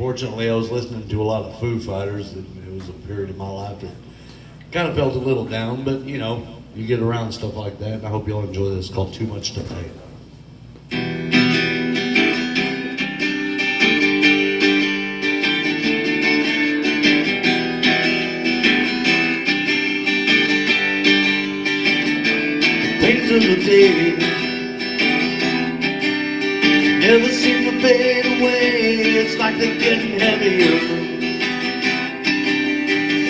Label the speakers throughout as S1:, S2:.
S1: unfortunately, I was listening to a lot of Foo Fighters. And it was a period of my life that kind of felt a little down, but you know, you get around stuff like that. And I hope y'all enjoy this. It's called Too Much to Pay. Of the day never seem to fade away. Like they're getting heavier.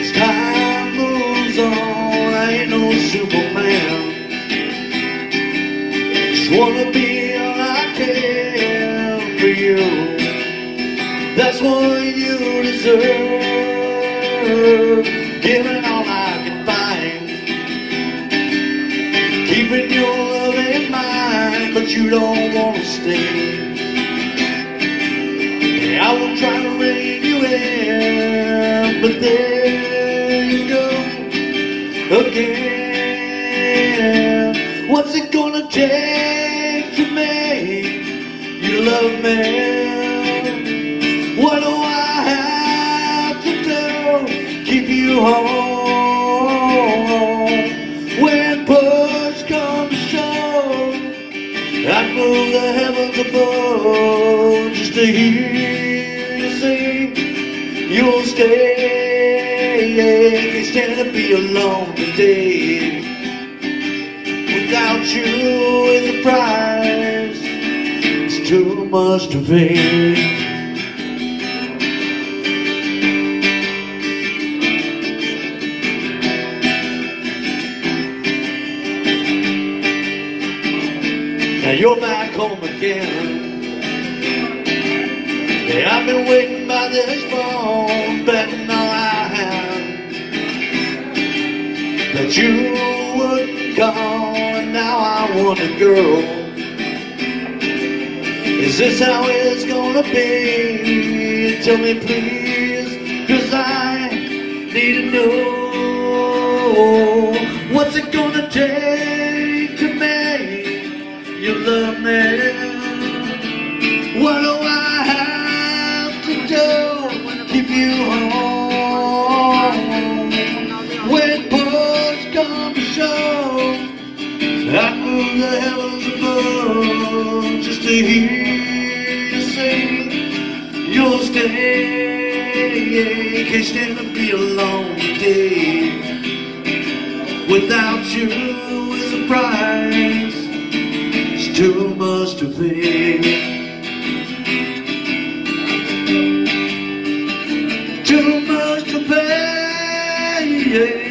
S1: As time moves on, I ain't no Superman. Just wanna be all I can for you. That's what you deserve. Giving all I can find. Keeping your love in mind, but you don't wanna stay. Try to rein you in, but there you go again. What's it gonna take to make you love me? What do I have to do? Keep you home when push comes to shove. I'd move the heavens above just to hear. You'll stay, stand to be alone today. Without you is a price, it's too much to pay. Now you're back home again. Yeah, I've been waiting this phone, betting all I have that you wouldn't call, and now I wonder, girl, is this how it's gonna be? Tell me please, cause I need to know what's it gonna take to make you love me. You home. When push comes to shove, I move the heavens above just to hear you sing. You'll stay, can't stand to be alone today. Without you is a price it's too much to pay. Too much to pay.